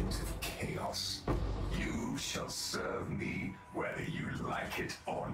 into chaos. You shall serve me whether you like it or